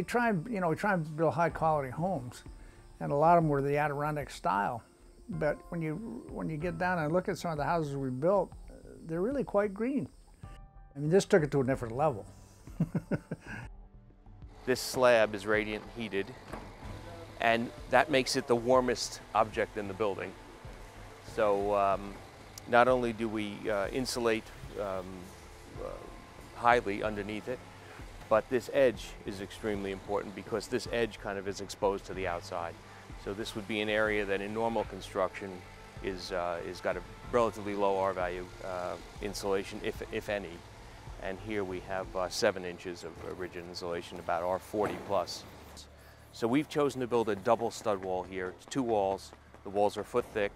we try and, you know, we try and build high quality homes and a lot of them were the Adirondack style. But when you, when you get down and look at some of the houses we built, they're really quite green. I mean, this took it to a different level. this slab is radiant heated and that makes it the warmest object in the building. So um, not only do we uh, insulate um, uh, highly underneath it, but this edge is extremely important because this edge kind of is exposed to the outside. So this would be an area that in normal construction is, uh, is got a relatively low R value uh, insulation, if, if any. And here we have uh, seven inches of rigid insulation, about R40 plus. So we've chosen to build a double stud wall here. It's two walls. The walls are foot thick.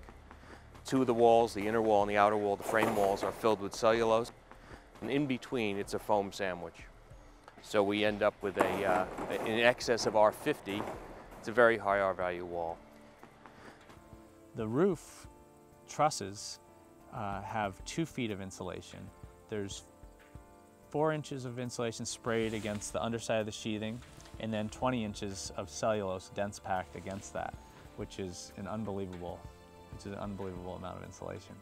Two of the walls, the inner wall and the outer wall, the frame walls are filled with cellulose. And in between, it's a foam sandwich. So we end up with a, uh, in excess of R50. It's a very high R value wall. The roof trusses uh, have two feet of insulation. There's four inches of insulation sprayed against the underside of the sheathing and then 20 inches of cellulose dense packed against that, which is an unbelievable, which is an unbelievable amount of insulation.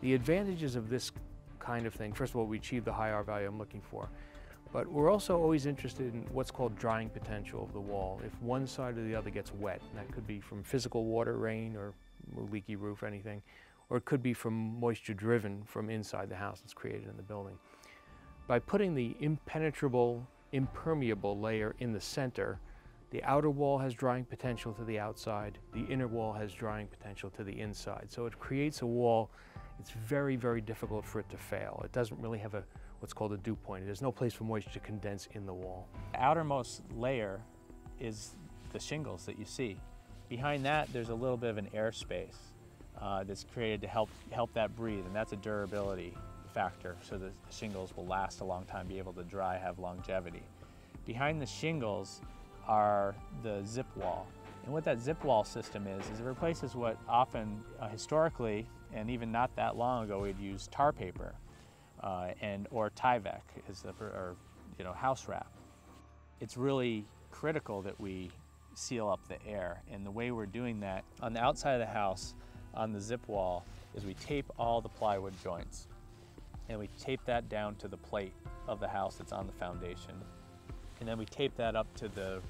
The advantages of this kind of thing, first of all, we achieve the high R value I'm looking for, but we're also always interested in what's called drying potential of the wall. If one side or the other gets wet, and that could be from physical water, rain, or leaky roof, anything, or it could be from moisture driven from inside the house that's created in the building. By putting the impenetrable impermeable layer in the center. The outer wall has drying potential to the outside. The inner wall has drying potential to the inside. So it creates a wall. It's very, very difficult for it to fail. It doesn't really have a what's called a dew point. There's no place for moisture to condense in the wall. The outermost layer is the shingles that you see. Behind that, there's a little bit of an air space uh, that's created to help, help that breathe, and that's a durability factor so the shingles will last a long time, be able to dry, have longevity. Behind the shingles are the zip wall. And what that zip wall system is, is it replaces what often uh, historically, and even not that long ago, we'd use tar paper uh, and or Tyvek as the, or you know house wrap. It's really critical that we seal up the air, and the way we're doing that on the outside of the house, on the zip wall, is we tape all the plywood joints and we tape that down to the plate of the house that's on the foundation. And then we tape that up to the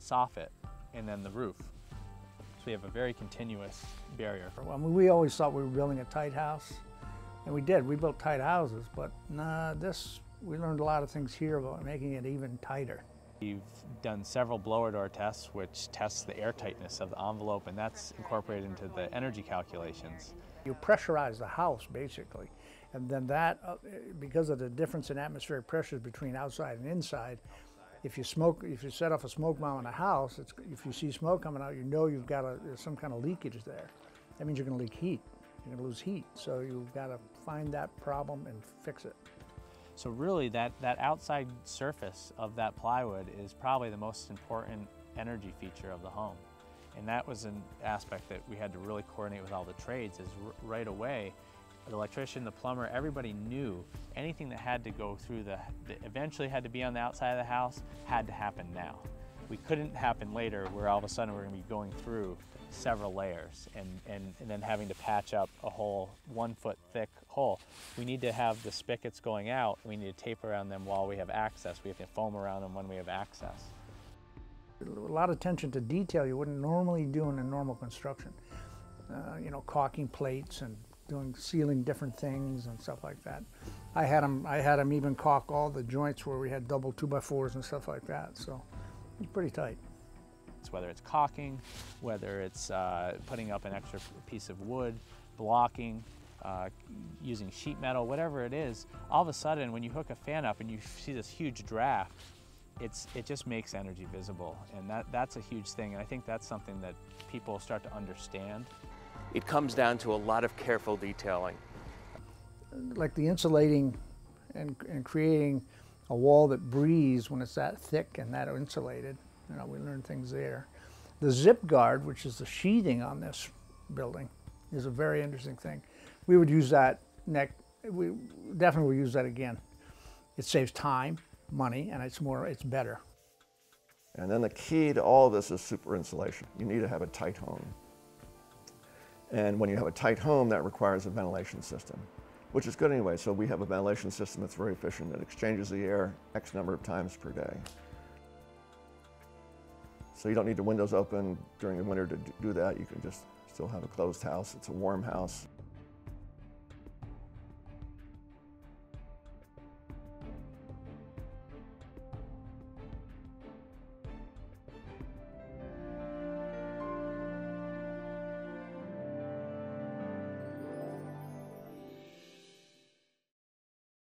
soffit and then the roof. So we have a very continuous barrier. I mean, we always thought we were building a tight house, and we did. We built tight houses, but nah, this, we learned a lot of things here about making it even tighter. We've done several blower door tests which tests the air tightness of the envelope and that's incorporated into the energy calculations. You pressurize the house basically and then that, uh, because of the difference in atmospheric pressures between outside and inside, if you smoke, if you set off a smoke bomb in a house, if you see smoke coming out, you know you've got a, some kind of leakage there. That means you're going to leak heat. You're going to lose heat. So you've got to find that problem and fix it. So really, that, that outside surface of that plywood is probably the most important energy feature of the home. And that was an aspect that we had to really coordinate with all the trades is right away the electrician, the plumber, everybody knew anything that had to go through the, that eventually had to be on the outside of the house, had to happen now. We couldn't happen later where all of a sudden we're gonna be going through several layers and, and, and then having to patch up a whole one foot thick hole. We need to have the spigots going out, we need to tape around them while we have access. We have to foam around them when we have access. A lot of attention to detail you wouldn't normally do in a normal construction. Uh, you know, caulking plates and doing sealing different things and stuff like that. I had them. I had them even caulk all the joints where we had double two by fours and stuff like that. So it's pretty tight. It's whether it's caulking, whether it's uh, putting up an extra piece of wood, blocking, uh, using sheet metal, whatever it is. All of a sudden, when you hook a fan up and you see this huge draft, it's, it just makes energy visible, and that, that's a huge thing. And I think that's something that people start to understand it comes down to a lot of careful detailing. Like the insulating and, and creating a wall that breathes when it's that thick and that insulated. You know, we learned things there. The zip guard, which is the sheathing on this building, is a very interesting thing. We would use that neck, we definitely will use that again. It saves time, money, and it's more, it's better. And then the key to all this is super insulation. You need to have a tight home. And when you have a tight home, that requires a ventilation system, which is good anyway. So we have a ventilation system that's very efficient. It exchanges the air X number of times per day. So you don't need the windows open during the winter to do that. You can just still have a closed house. It's a warm house.